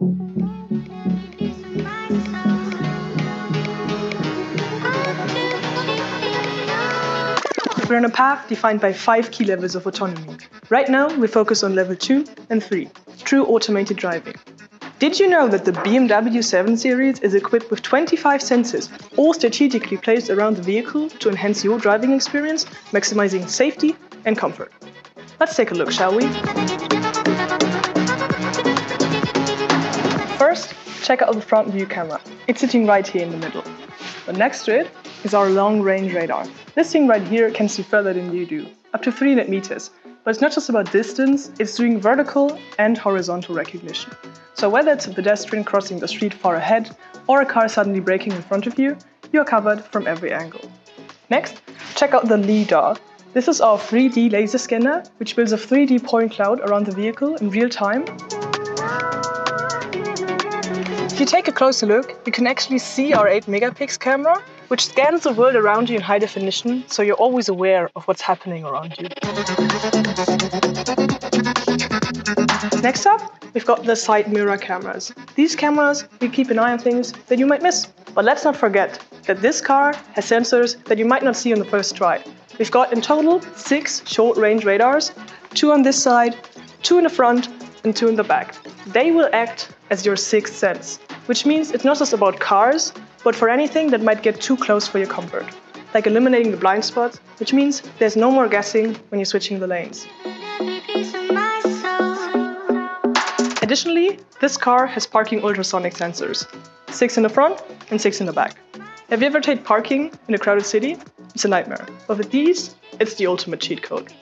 We're on a path defined by five key levels of autonomy. Right now, we focus on level 2 and 3, true automated driving. Did you know that the BMW 7 Series is equipped with 25 sensors, all strategically placed around the vehicle to enhance your driving experience, maximizing safety and comfort? Let's take a look, shall we? First, check out the front view camera. It's sitting right here in the middle. But next to it is our long range radar. This thing right here can see further than you do, up to 300 meters. But it's not just about distance, it's doing vertical and horizontal recognition. So whether it's a pedestrian crossing the street far ahead or a car suddenly braking in front of you, you're covered from every angle. Next, check out the LiDAR. This is our 3D laser scanner, which builds a 3D point cloud around the vehicle in real time if you take a closer look, you can actually see our 8 megapixel camera, which scans the world around you in high definition, so you're always aware of what's happening around you. Next up, we've got the side mirror cameras. These cameras, we keep an eye on things that you might miss. But let's not forget that this car has sensors that you might not see on the first try. We've got in total six short-range radars, two on this side, two in the front, and two in the back. They will act as your sixth sense which means it's not just about cars, but for anything that might get too close for your comfort, like eliminating the blind spots, which means there's no more guessing when you're switching the lanes. Additionally, this car has parking ultrasonic sensors, six in the front and six in the back. Have you ever tried parking in a crowded city? It's a nightmare. But with these, it's the ultimate cheat code.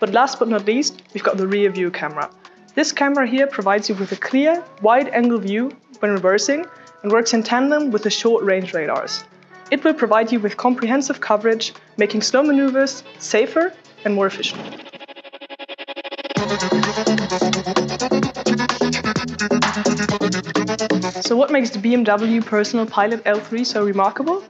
But last but not least, we've got the rear view camera. This camera here provides you with a clear, wide-angle view when reversing and works in tandem with the short-range radars. It will provide you with comprehensive coverage, making slow maneuvers safer and more efficient. So what makes the BMW Personal Pilot L3 so remarkable?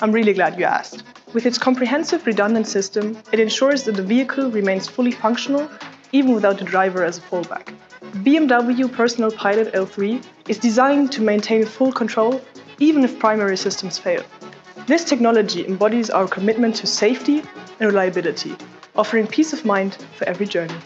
I'm really glad you asked. With its comprehensive redundant system, it ensures that the vehicle remains fully functional even without the driver as a fallback. BMW Personal Pilot L3 is designed to maintain full control even if primary systems fail. This technology embodies our commitment to safety and reliability, offering peace of mind for every journey.